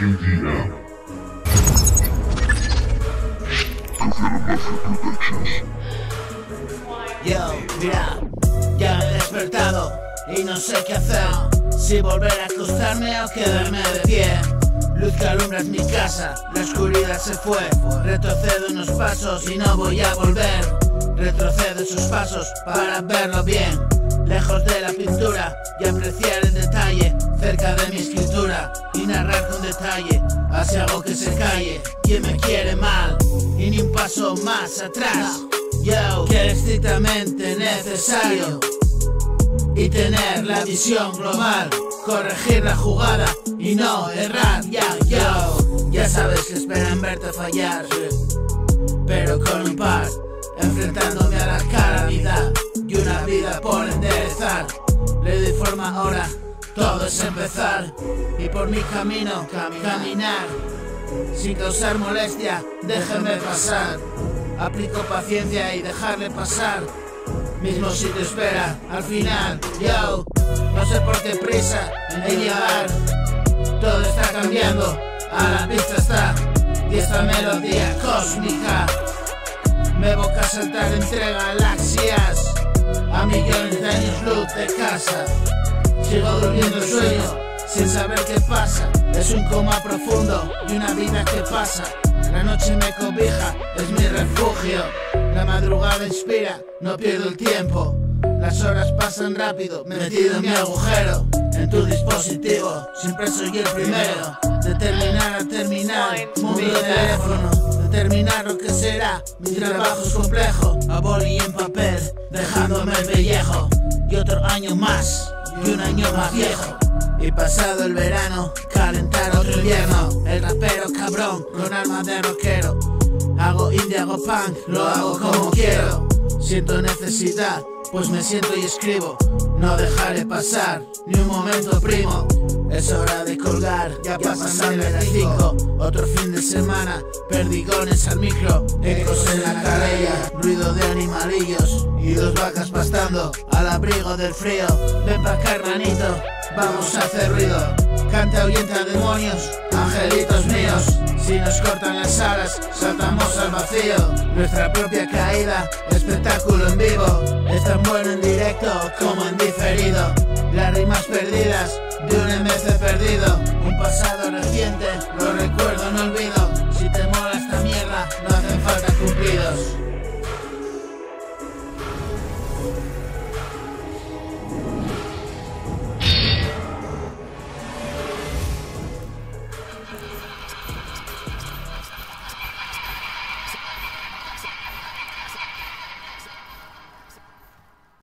Yo, mira, ya me he despertado y no sé qué hacer. Si volver a acostarme o quedarme de pie. Luz que alumbra mi casa, la oscuridad se fue. Retrocedo unos pasos y no voy a volver. Retrocedo esos pasos para verlo bien. Lejos de la pintura y apreciar el Hacia algo que se calle. Quien me quiere mal y ni un paso más atrás. Yo, que es estrictamente necesario y tener la visión global, corregir la jugada y no errar. Ya, yo, ya sabes que esperan verte fallar, pero con un par, enfrentándome a la calamidad y una vida por enderezar. Le doy forma ahora, todo es empezar y por mi camino caminar sin causar molestia, déjenme pasar. Aplico paciencia y dejarle pasar. Mismo sitio espera, al final, yo, no sé por qué prisa en llegar. Todo está cambiando, a la vista está, y esta melodía cósmica me evoca saltar entre galaxias, a millones de años luz de casa. Sigo durmiendo el sueño, sin saber qué pasa. Es un coma profundo y una vida que pasa. La noche me cobija, es mi refugio. La madrugada inspira, no pierdo el tiempo. Las horas pasan rápido, metido en mi agujero. En tu dispositivo, siempre soy el primero. De terminar a terminar, móvil de teléfono. Determinar lo que será, mi trabajo es complejo. A boli en papel, dejándome el pellejo. Y otro año más, y un año más viejo. Y pasado el verano, calentar otro invierno. El rapero cabrón, con alma de rockero. Hago indie, hago punk, lo hago como quiero. Siento necesidad, pues me siento y escribo. No dejaré pasar ni un momento, primo. Es hora de colgar, ya pasan de las 5. Otro fin de semana, perdigones al micro. Ecos en la carrera, ruido de animalillos y dos vacas pastando al abrigo del frío. Ven pa' acá, vamos a hacer ruido. Canta, ahuyenta demonios, angelitos míos. Si nos cortan las alas, saltamos al vacío. Nuestra propia caída, espectáculo en vivo. Es tan bueno en directo como en diferido. Las rimas perdidas de un MC perdido. Un pasado reciente, lo recuerdo, no olvido.